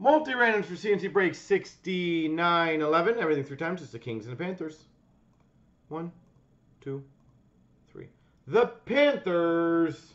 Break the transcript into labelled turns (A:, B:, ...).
A: Multi-randoms for CNC break 6911. Everything three times. It's the Kings and the Panthers. One, two, three. The Panthers.